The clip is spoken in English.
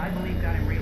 I believe God in real